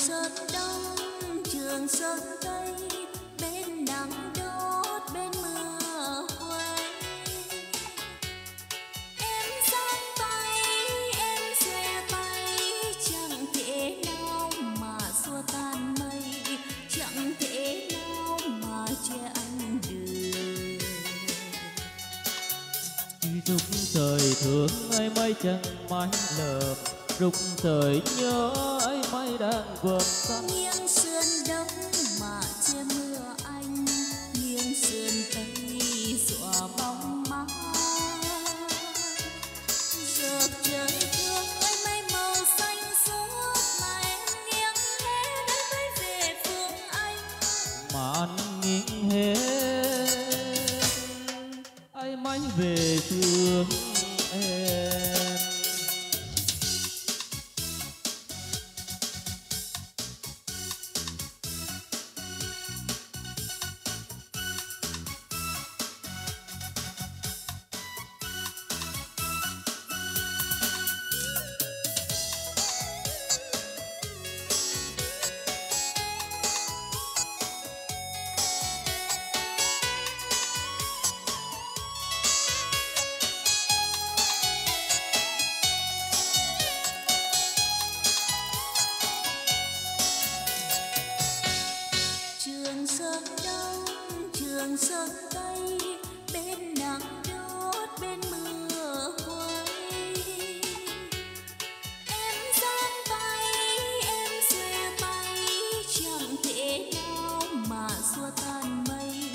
sơn đông, trường sơn tây bên nắng đốt bên mưa quay em sang tay, em xe tay, chẳng thể nào mà xua tan mây, chẳng thể nào mà che anh đường. Rụng trời thương ai mây chẳng mãi lợp rụng trời nhớ mây đang vườn xanh nghiêng sườn đông mà che mưa anh. Nghiêng sườn tây xõa bóng má rợp trời thương ơi mây màu xanh suốt mà em nghiêng hết mới về phương anh. Mà anh nghiêng hết ai mãi về trường sơn tây bên nắng đốt, bên mưa quay em giang tay, em xòe bay chẳng thể nào mà xua tan mây,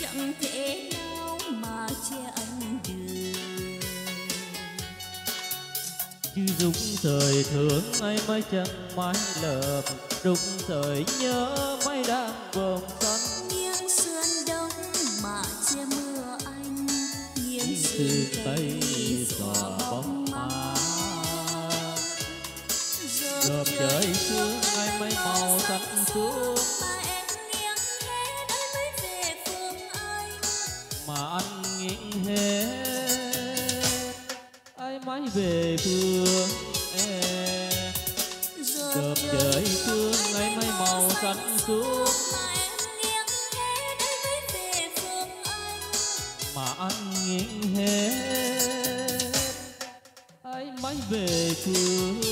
chẳng thể nào mà che anh đường. Chứ rụng trời thương ai mới chẳng mái lợp, đúng trời nhớ mãi đang vòng xa nghiêng tây giò bóng ma, má trời trời thương ai mây màu màu xanh mà em nghiêng mới về phương anh mà anh nghiêng hết ai mãi về phương em rợp trời thương ai mây màu xanh suốt về phương